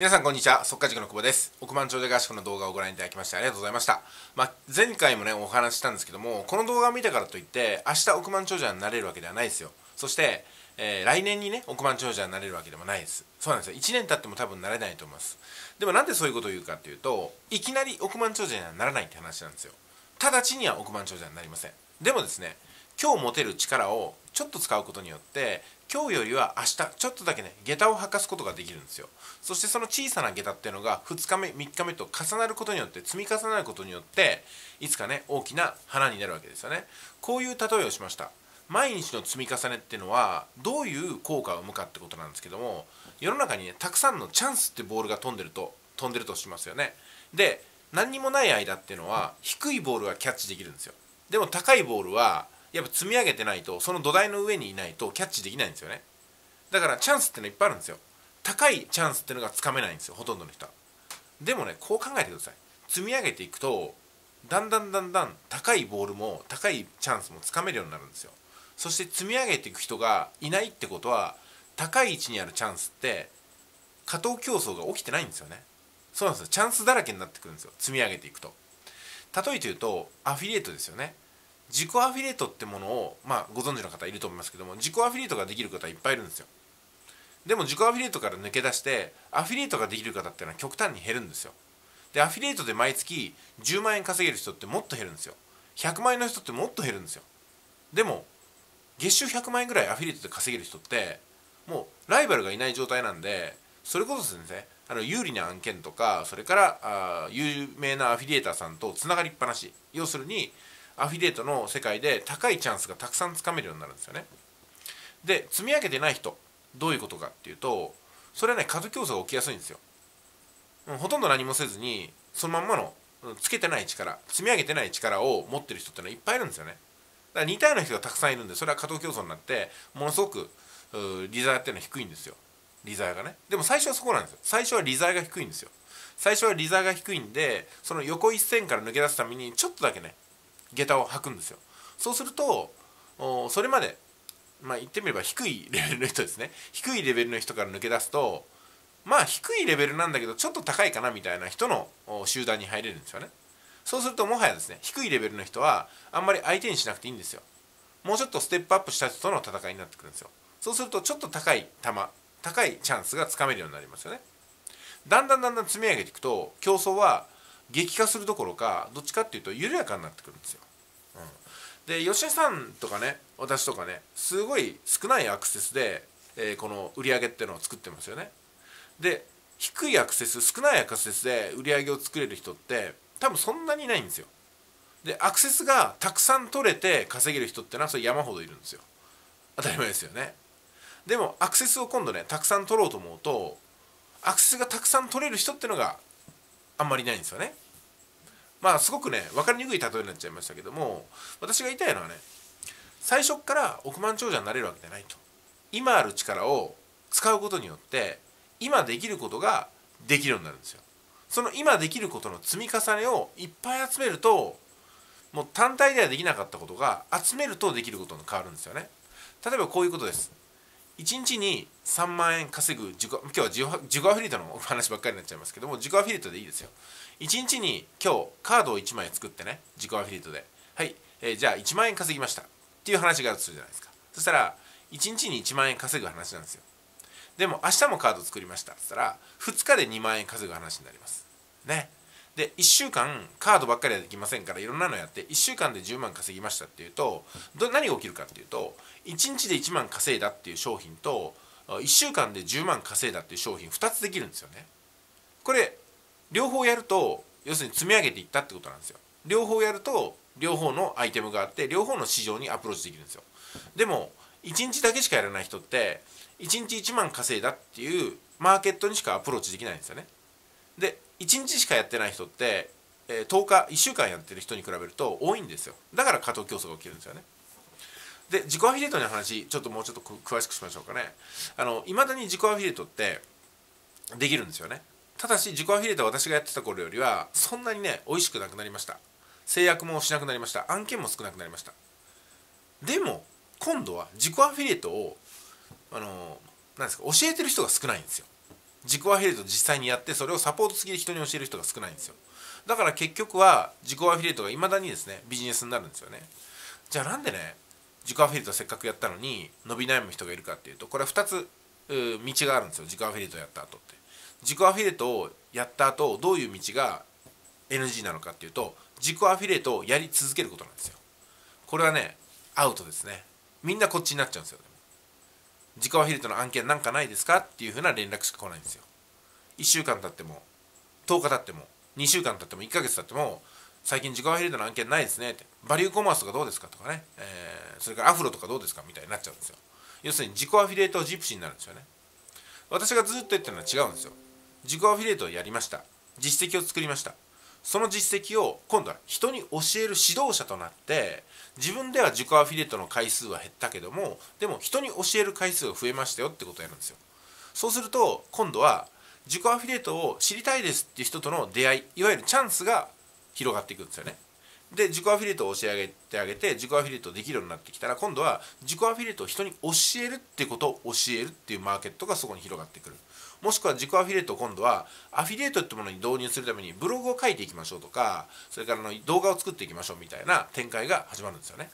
皆さんこんにちは。速稼塾の久保です。億万長者合宿の動画をご覧いただきましてありがとうございました、まあ、前回もねお話ししたんですけどもこの動画を見たからといって明日億万長者になれるわけではないですよ。そして、えー、来年にね億万長者になれるわけでもないです。そうなんですよ。1年経っても多分なれないと思います。でもなんでそういうことを言うかっていうといきなり億万長者にはならないって話なんですよ。直ちには億万長者になりません。でもですね今日持てる力をちょっと使うことによって今日よりは明日ちょっとだけね下駄を履かすことができるんですよ。そしてその小さな下駄っていうのが2日目3日目と重なることによって積み重なることによっていつかね大きな花になるわけですよね。こういう例えをしました。毎日の積み重ねっていうのはどういう効果を生むかってことなんですけども世の中にねたくさんのチャンスってボールが飛んでると飛んでるとしますよね。で何にもない間っていうのは低いボールはキャッチできるんですよ。でも高いボールはやっぱ積み上げてないとその土台の上にいないとキャッチできないんですよね。だからチャンスってのいっぱいあるんですよ。高いチャンスってのがつかめないんですよほとんどの人。はでもねこう考えてください。積み上げていくとだんだんだんだん高いボールも高いチャンスもつかめるようになるんですよ。そして積み上げていく人がいないってことは高い位置にあるチャンスって過当競争が起きてないんですよね。そうなんですよ。チャンスだらけになってくるんですよ。積み上げていくと。例えて言うとアフィリエイトですよね。自己アフィリエイトってものを、まあ、ご存知の方いると思いますけども自己アフィリエイトができる方いっぱいいるんですよ。でも自己アフィリエイトから抜け出してアフィリエイトができる方っていうのは極端に減るんですよ。でアフィリエイトで毎月10万円稼げる人ってもっと減るんですよ。100万円の人ってもっと減るんですよ。でも月収100万円ぐらいアフィリエイトで稼げる人ってもうライバルがいない状態なんでそれこそですねあの有利な案件とかそれからあ有名なアフィリエーターさんとつながりっぱなし。要するにアフィリエイトの世界で高いチャンスがたくさんつかめるようになるんですよね。で積み上げてない人どういうことかっていうとそれはね数競争が起きやすいんですよ。ほとんど何もせずにそのまんまのつけてない力積み上げてない力を持ってる人ってのはいっぱいいるんですよね。だから似たような人がたくさんいるんでそれは過当競争になってものすごく利ザヤっていうのは低いんですよ。利ザヤがね。でも最初はそこなんですよ。最初は利ザヤが低いんですよ。最初は利ザヤが低いんでその横一線から抜け出すためにちょっとだけね下駄を履くんですよ。そうするとそれまでまあ言ってみれば低いレベルの人ですね。低いレベルの人から抜け出すとまあ低いレベルなんだけどちょっと高いかなみたいな人の集団に入れるんですよね。そうするともはやですね低いレベルの人はあんまり相手にしなくていいんですよ。もうちょっとステップアップした人との戦いになってくるんですよ。そうするとちょっと高い球高いチャンスがつかめるようになりますよね。だんだんだんだん積み上げていくと競争は激化するどころかどっちかっていうと緩やかになってくるんですよ、うん、で吉田さんとかね私とかねすごい少ないアクセスで、えー、この売り上げっていうのを作ってますよね。で低いアクセス少ないアクセスで売り上げを作れる人って多分そんなにいないんですよ。でアクセスがたくさん取れて稼げる人ってのはそれ山ほどいるんですよ。当たり前ですよね。でもアクセスを今度ねたくさん取ろうと思うとアクセスがたくさん取れる人ってのがあんまりないんですよね。まあすごくね分かりにくい例えになっちゃいましたけども私が言いたいのはね最初から億万長者になれるわけじゃないと。今ある力を使うことによって今できることができるようになるんですよ。その今できることの積み重ねをいっぱい集めるともう単体ではできなかったことが集めるとできることに変わるんですよね。例えばこういうことです。1日に3万円稼ぐ自己今日は自己アフィリエイトのお話ばっかりになっちゃいますけども自己アフィリエイトでいいですよ。1日に今日カードを1枚作ってね自己アフィリエイトで。はい、えー、じゃあ1万円稼ぎました。っていう話があるとするじゃないですか。そしたら1日に1万円稼ぐ話なんですよ。でも明日もカード作りました。っつったら2日で2万円稼ぐ話になります。ね。で1週間カードばっかりはできませんからいろんなのやって1週間で10万稼ぎましたっていうと何が起きるかっていうと1日で1万稼いだっていう商品と1週間で10万稼いだっていう商品2つできるんですよね。これ両方やると要するに積み上げていったってことなんですよ。両方やると両方のアイテムがあって両方の市場にアプローチできるんですよ。でも1日だけしかやらない人って1日1万稼いだっていうマーケットにしかアプローチできないんですよね。で1日しかやってない人って、えー、10日1週間やってる人に比べると多いんですよ。だから過当競争が起きるんですよね。で自己アフィリエイトの話ちょっともうちょっと詳しくしましょうかね。あの未だに自己アフィリエイトってできるんですよね。ただし自己アフィリエイトは私がやってた頃よりはそんなにね美味しくなくなりました。制約もしなくなりました。案件も少なくなりました。でも今度は自己アフィリエイトをあのなんですか教えてる人が少ないんですよ。自己アフィリエイト実際にやってそれをサポート付きで人に教える人が少ないんですよ。だから結局は自己アフィリエイトがいまだにですねビジネスになるんですよね。じゃあなんでね自己アフィリエイトせっかくやったのに伸び悩む人がいるかっていうとこれは2つ道があるんですよ。自己アフィリエイトやった後って。自己アフィリエイトをやった後どういう道が NG なのかっていうと自己アフィリエイトをやり続けることなんですよ。これはねアウトですね。みんなこっちになっちゃうんですよ。己アフィリエイトの案件なんかないですかっていうふうな連絡しか来ないんですよ。1週間経っても10日経っても2週間経っても1ヶ月経っても最近自己アフィリエイトの案件ないですねって。バリューコマースとかどうですかとかね、えー、それからアフロとかどうですかみたいになっちゃうんですよ。要するに自己アフィリエイトジプシーになるんですよね。私がずっと言ってるのは違うんですよ。自己アフィリエイトをやりました。実績を作りました。その実績を今度は人に教える指導者となって自分では自己アフィリエイトの回数は減ったけどもでも人に教える回数が増えましたよってことをやるんですよ。そうすると今度は自己アフィリエイトを知りたいですっていう人との出会いいわゆるチャンスが広がっていくんですよね。で自己アフィリエイトを教え上げてあげて自己アフィリエイトできるようになってきたら今度は自己アフィリエイトを人に教えるっていうことを教えるっていうマーケットがそこに広がってくる。もしくは自己アフィリエイトを今度はアフィリエイトってものに導入するためにブログを書いていきましょうとかそれからの動画を作っていきましょうみたいな展開が始まるんですよね。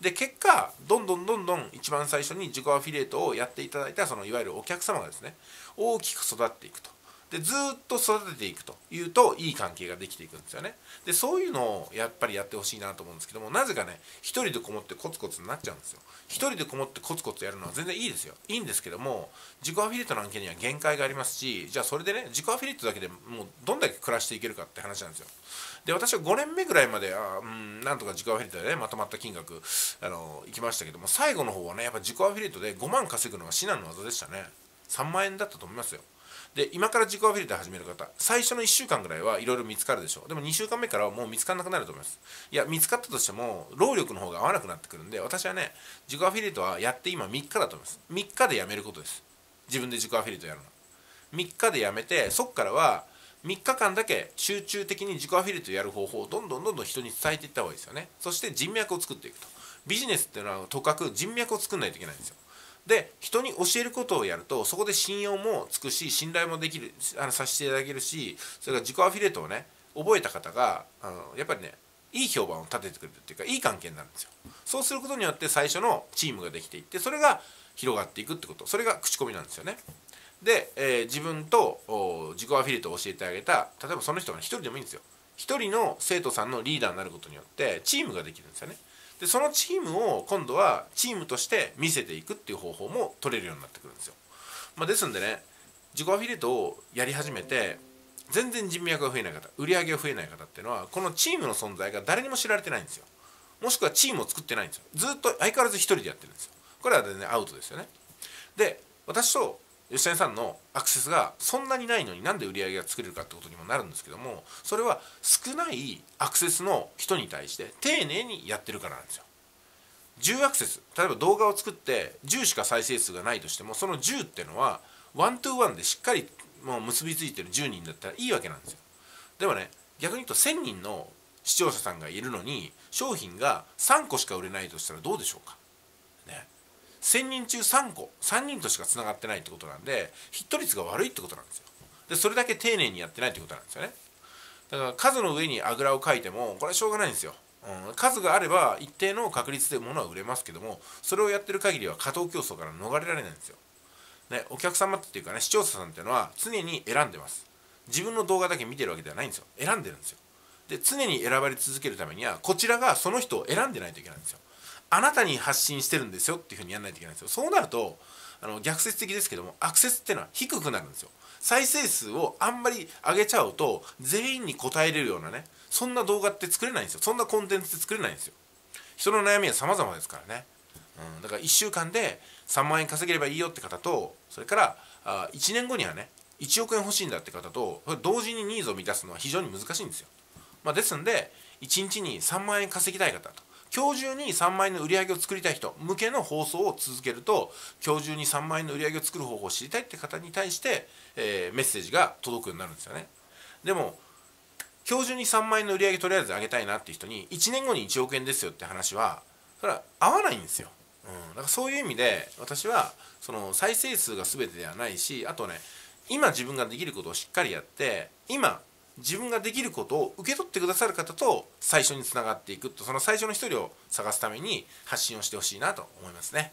で結果どんどんどんどん一番最初に自己アフィリエイトをやっていただいたそのいわゆるお客様がですね大きく育っていくと。でずっと育てていくというといい関係ができていくんですよね。でそういうのをやっぱりやってほしいなと思うんですけどもなぜかね一人でこもってコツコツになっちゃうんですよ。一人でこもってコツコツやるのは全然いいですよ。いいんですけども自己アフィリエイトの案件には限界がありますしじゃあそれでね自己アフィリエイトだけでもうどんだけ暮らしていけるかって話なんですよ。で私は5年目ぐらいまであうんなんとか自己アフィリエイトでねまとまった金額あの行きましたけども最後の方はねやっぱ自己アフィリエイトで5万稼ぐのが至難の技でしたね。3万円だったと思いますよ。で今から自己アフィリエイト始める方最初の1週間ぐらいはいろいろ見つかるでしょう。でも2週間目からはもう見つからなくなると思います。いや見つかったとしても労力の方が合わなくなってくるんで私はね自己アフィリエイトはやって今3日だと思います。3日でやめることです。自分で自己アフィリエイトやるの。3日でやめてそっからは3日間だけ集中的に自己アフィリエイトやる方法をどんどんどんどん人に伝えていった方がいいですよね。そして人脈を作っていくと。ビジネスっていうのはとかく人脈を作んないといけないんですよ。で人に教えることをやるとそこで信用もつくし信頼もできるあのさせていただけるしそれから自己アフィリエイトをね覚えた方があのやっぱりねいい評判を立ててくれるっていうかいい関係になるんですよ。そうすることによって最初のチームができていってそれが広がっていくってこと。それが口コミなんですよね。で、えー、自分と自己アフィリエイトを教えてあげた例えばその人が1人でもいいんですよ。1人の生徒さんのリーダーになることによってチームができるんですよね。でそのチームを今度はチームとして見せていくっていう方法も取れるようになってくるんですよ、まあ、ですんでね自己アフィリエイトをやり始めて全然人脈が増えない方売り上げが増えない方っていうのはこのチームの存在が誰にも知られてないんですよ。もしくはチームを作ってないんですよ。ずっと相変わらず1人でやってるんですよ。これは全然アウトですよね。で私と吉谷さんのアクセスがそんなにないのになんで売り上げが作れるかってことにもなるんですけどもそれは少ないアクセスの人に対して丁寧にやってるからなんですよ。10アクセス例えば動画を作って10しか再生数がないとしてもその10っていうのはワントゥーワンでしっかりもう結びついてる10人だったらいいわけなんですよ。でもね逆に言うと1000人の視聴者さんがいるのに商品が3個しか売れないとしたらどうでしょうか。ね。1000人中3個3人としかつながってないってことなんでヒット率が悪いってことなんですよ。でそれだけ丁寧にやってないってことなんですよね。だから数の上にあぐらをかいてもこれはしょうがないんですよ。うん、数があれば一定の確率で物は売れますけどもそれをやってる限りは過当競争から逃れられないんですよ。ね、お客様っていうかね視聴者さんっていうのは常に選んでます。自分の動画だけ見てるわけではないんですよ。選んでるんですよ。で常に選ばれ続けるためにはこちらがその人を選んでないといけないんですよ。あなたに発信してるんですよっていうふうにやらないといけないんですよ。そうなるとあの逆説的ですけどもアクセスっていうのは低くなるんですよ。再生数をあんまり上げちゃうと全員に答えれるようなねそんな動画って作れないんですよ。そんなコンテンツって作れないんですよ。人の悩みは様々ですからね、うん、だから1週間で3万円稼げればいいよって方とそれからあ1年後にはね1億円欲しいんだって方と同時にニーズを満たすのは非常に難しいんですよ、まあ、ですんで1日に3万円稼ぎたい方と。今日中に3万円の売り上げを作りたい人向けの放送を続けると今日中に3万円の売り上げを作る方法を知りたいって方に対して、えー、メッセージが届くようになるんですよね。でも今日中に3万円の売り上げとりあえず上げたいなっていう人に1年後に1億円ですよって話はそれは合わないんですよ、うん、だからそういう意味で私はその再生数が全てではないしあとね今自分ができることをしっかりやって今自分ができることを受け取ってくださる方と最初につながっていくとその最初の一人を探すために発信をしてほしいなと思いますね、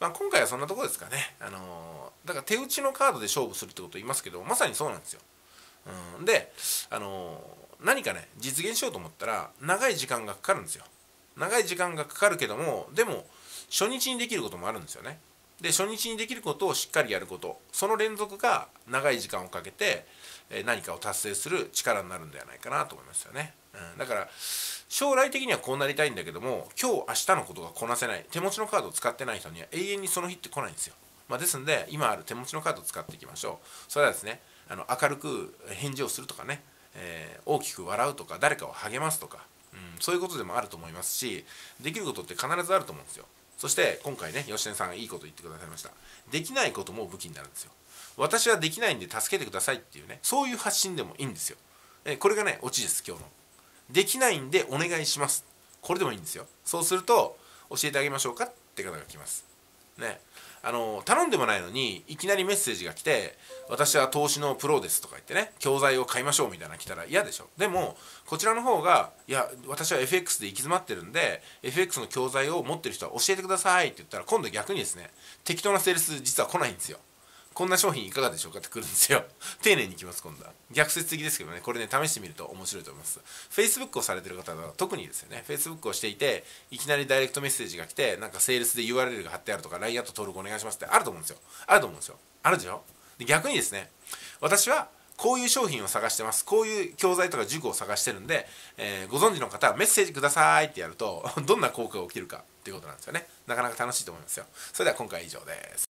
まあ、今回はそんなとこですかね、あのー、だから手打ちのカードで勝負するってことを言いますけどまさにそうなんですよ、うん、で、あのー、何かね実現しようと思ったら長い時間がかかるんですよ。長い時間がかかるけどもでも初日にできることもあるんですよね。で初日にできることをしっかりやること。その連続が長い時間をかけて何かを達成する力になるんではないかなと思いますよね、うん、だから将来的にはこうなりたいんだけども今日明日のことがこなせない。手持ちのカードを使ってない人には永遠にその日って来ないんですよ、まあ、ですんで今ある手持ちのカードを使っていきましょう。それはですねあの明るく返事をするとかね、えー、大きく笑うとか誰かを励ますとか、うん、そういうことでもあると思いますしできることって必ずあると思うんですよ。そして今回ね吉根さんがいいこと言ってくださいました。できないことも武器になるんですよ。私はできないんで助けてくださいっていうねそういう発信でもいいんですよ。えこれがねオチです今日の。できないんでお願いします。これでもいいんですよ。そうすると教えてあげましょうかって方が来ます。ね。あの頼んでもないのにいきなりメッセージが来て「私は投資のプロです」とか言ってね教材を買いましょうみたいなの来たら嫌でしょ。でもこちらの方が「いや私は FX で行き詰まってるんで FX の教材を持ってる人は教えてください」って言ったら今度逆にですね適当なセールス実は来ないんですよ。こんな商品いかがでしょうかってくるんですよ。丁寧にいきます今度は。逆説的ですけどね。これね試してみると面白いと思います。Facebook をされてる方は特にですよね。Facebook をしていていきなりダイレクトメッセージが来てなんかセールスで URL が貼ってあるとか LINE アット登録お願いしますってあると思うんですよ。あると思うんですよ。あるでしょ？で逆にですね私はこういう商品を探してます。こういう教材とか塾を探してるんで、えー、ご存知の方はメッセージくださいってやると どんな効果が起きるかっていうことなんですよね。なかなか楽しいと思いますよ。それでは今回は以上です。